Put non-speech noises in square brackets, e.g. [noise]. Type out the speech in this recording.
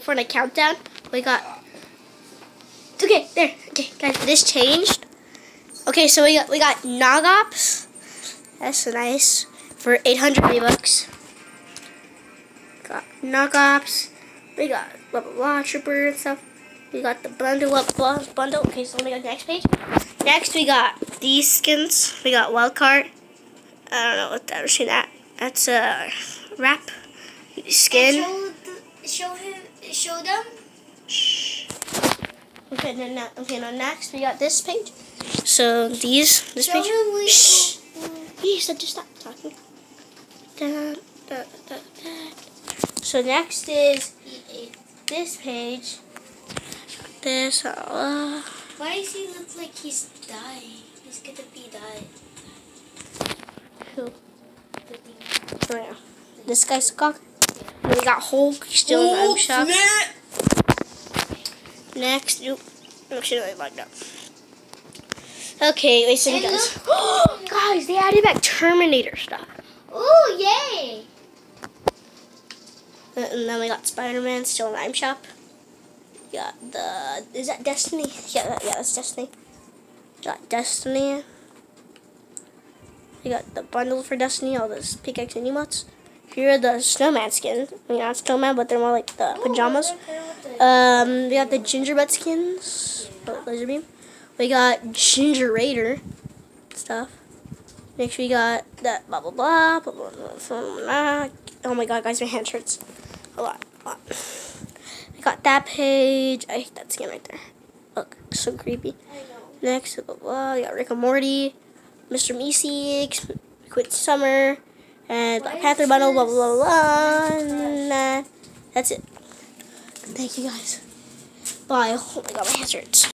For the countdown, we got. Okay, there. Okay, guys, this changed. Okay, so we got we got Nogops. That's nice for 800 V-Bucks. Got Nogops. We got blah blah blah trooper and stuff. We got the bundle up bundle. Okay, so let me go to the next page. Next, we got these skins. We got Wildcard. I don't know what that is. That that's a wrap skin. Show, the, show him. Show them. Shh. Okay, then now, okay, now next we got this page. So these, this Show page. we- Shh. He said just stop talking. Da, da, da. So next is this page. This. Uh, Why does he look like he's dying? He's gonna be dying. who? The. Oh, yeah. This guy's cock. We got Hulk still in the shop. Next, oop, actually, I like that. Okay, so And guys. [gasps] guys, they added back Terminator stuff. Oh yay! Uh, And then we got Spider-Man still in the item shop. We got the is that Destiny? Yeah, that, yeah, that's Destiny. We got Destiny. We got the bundle for Destiny, all those pickaxe and emotes. Here the snowman skin. I mean, not snowman, but they're more like the pajamas. Um, we got the gingerbread skins, oh, laser beam. We got ginger raider stuff. Next we got that blah blah blah blah blah blah. blah, blah. Oh my god, guys, my hand hurts a lot. A lot. I got that page. I hate that skin right there. Look, so creepy. Next, blah, blah, blah. We got Rick and Morty, Mr. Meeseeks, Quit Summer, and What Panther bundle. Blah blah blah. And, uh, that's it. Thank you guys. Bye. Oh my god, my hands hurts.